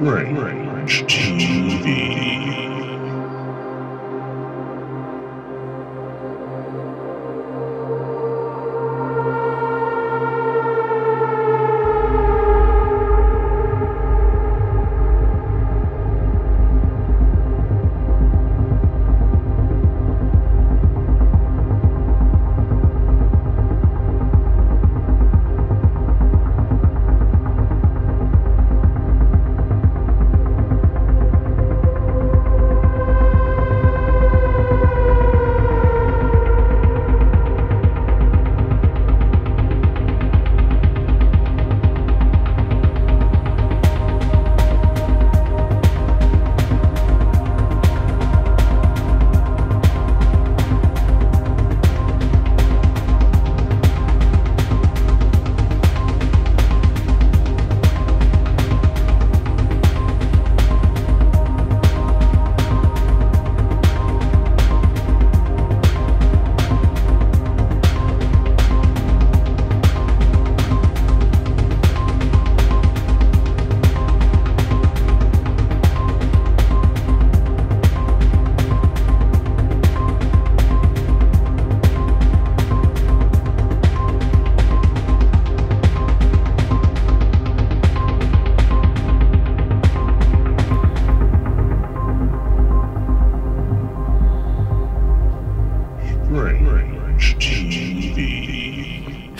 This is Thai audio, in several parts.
Range TV.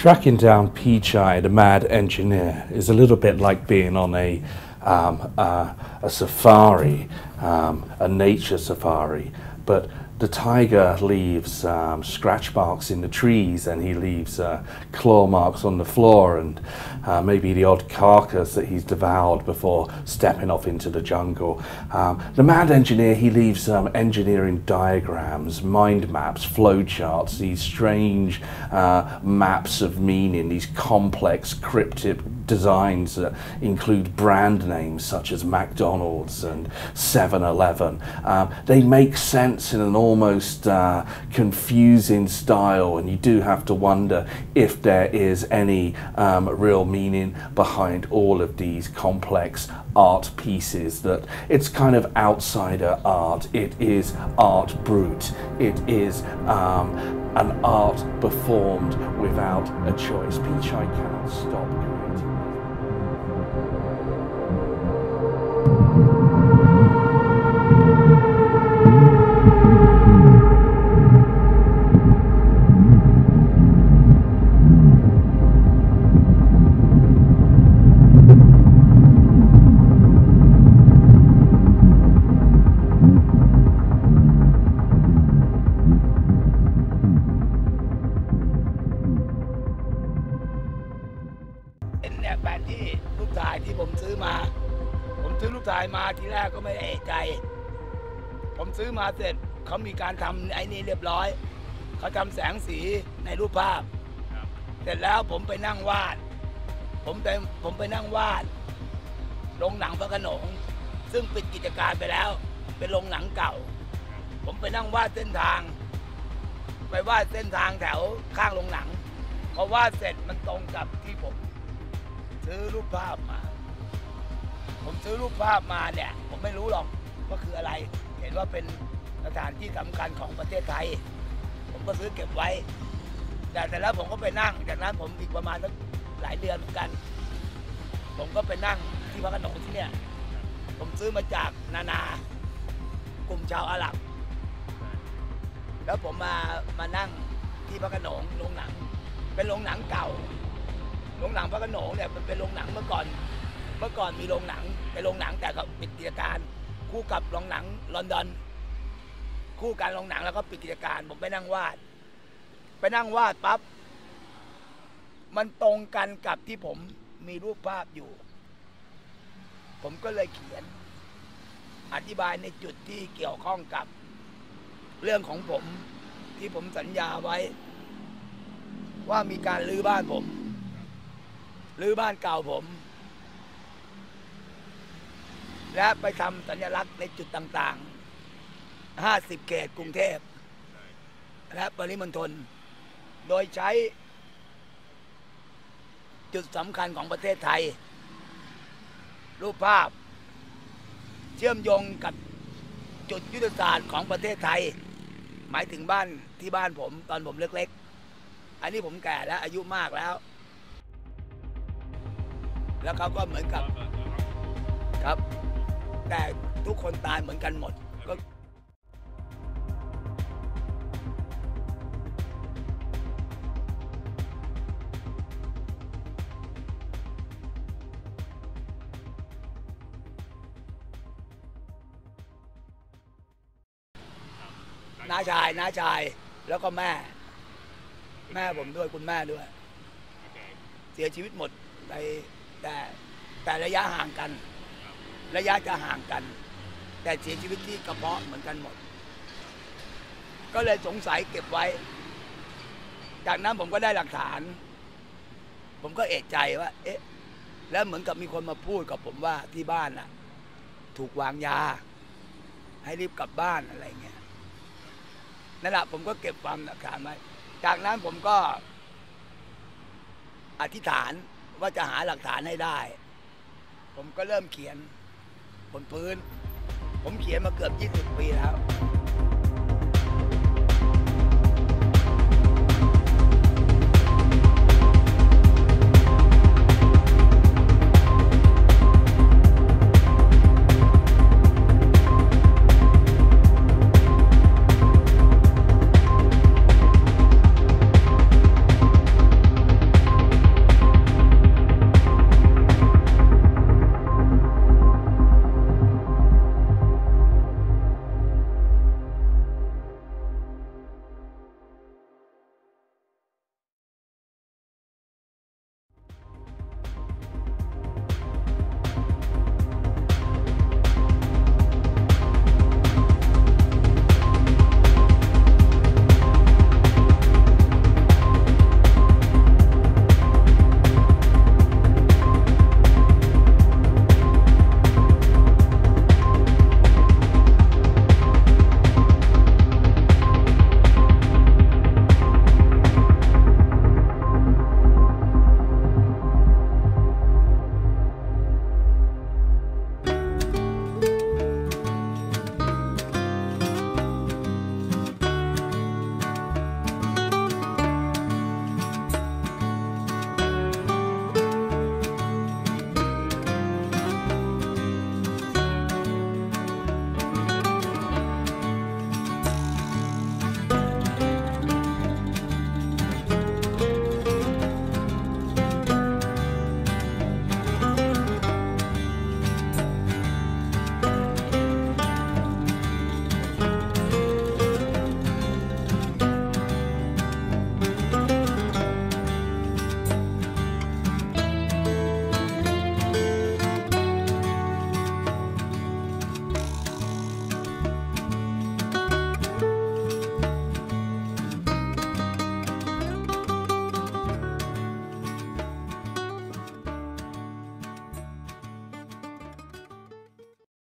Tracking down Pichai, the mad engineer, is a little bit like being on a um, uh, a safari, um, a nature safari, but the tiger leaves um, scratch marks in the trees and he leaves uh, claw marks on the floor and uh, maybe the odd carcass that he's devoured before stepping off into the jungle. Um, the mad engineer, he leaves um, engineering diagrams, mind maps, flow charts, these strange uh, maps of meaning, these complex cryptic designs that include brand names such as McDonald's and 7-Eleven. Um, they make sense in an almost uh, confusing style and you do have to wonder if there is any um, real meaning behind all of these complex art pieces that it's kind of outsider art. It is art brute. It is um, an art performed without a choice. Pichai cannot stop เนี่ยแบนที่ลูกถ่ายที่ผมซื้อมา ผมซื้อลูกถ่ายมาทีแรกก็ไม่ได้เอะใจ ผมซื้อมาเสร็จเขามีการทำไอ้นี่เรียบร้อย เขาทำแสงสีในรูปภาพ เสร็จแล้วผมไปนั่งวาด ผมไปผมไปนั่งวาดโรงหนังพระขนง ซึ่งปิดกิจการไปแล้ว เป็นโรงหนังเก่า ผมไปนั่งวาดเส้นทาง ไปวาดเส้นทางแถวข้างโรงหนังพอวาดเสร็จมันตรงกับที่ผม ซื้อรูปภาพมา ผมซื้อรูปภาพมาเนี่ย ผมไม่รู้หรอกว่าคืออะไร เห็นว่าเป็นสถานที่สำคัญของประเทศไทย ผมก็ซื้อเก็บไว้ แต่แต่แล้วผมก็ไปนั่ง จากนั้นผมอีกประมาณสักหลายเดือนเหมือนกัน ผมก็ไปนั่งที่พระขนงที่เนี่ย ผมซื้อมาจากนานากลุ่มชาวอาหรับ แล้วผมมามานั่งที่พระขนงโรงหนัง เป็นโรงหนังเก่า โรงหนังพระโขนงเนี่ยมันเป็นโรงหนังเมื่อก่อน เมื่อก่อนมีโรงหนังเป็นโรงหนังแต่ก็ปิดกิจการ คู่กับโรงหนังลอนดอน คู่กันโรงหนังแล้วก็ปิดกิจการผมไปนั่งวาด ไปนั่งวาดปั๊บมันตรงกันกับที่ผมมีรูปภาพอยู่ ผมก็เลยเขียน อธิบายในจุดที่เกี่ยวข้องกับเรื่องของผมที่ผมสัญญาไว้ ว่ามีการรื้อบ้านผม หรือบ้านเก่าผม และไปทำสัญลักษณ์ในจุดต่างๆ 50 เขตกรุงเทพ และปริมณฑล โดยใช้จุดสำคัญของประเทศไทย รูปภาพ เชื่อมโยงกับจุดยุทธศาสตร์ของประเทศไทย หมายถึงบ้านที่บ้านผมตอนผมเล็กๆ อันนี้ผมแก่แล้วอายุมากแล้ว แล้วเขาก็เหมือนกับครับ แต่ทุกคนตายเหมือนกันหมดก็น้าชายน้าชายแล้วก็แม่ แม่ผมด้วยคุณแม่ด้วย เสียชีวิตหมดใน แต่แต่ระยะห่างกัน ระยะจะห่างกัน แต่เสียชีวิตที่กระเพาะเหมือนกันหมด ก็เลยสงสัยเก็บไว้ จากนั้นผมก็ได้หลักฐาน ผมก็เอะใจว่า เอ๊ะ แล้วเหมือนกับมีคนมาพูดกับผมว่าที่บ้านน่ะ ถูกวางยา ให้รีบกลับบ้านอะไรเงี้ยนั่นแหละผมก็เก็บความหลักฐานไว้จากนั้นผมก็อธิษฐาน ว่าจะหาหลักฐานให้ได้ ผมก็เริ่มเขียนบนพื้น ผมเขียนมาเกือบ 20 ปีแล้ว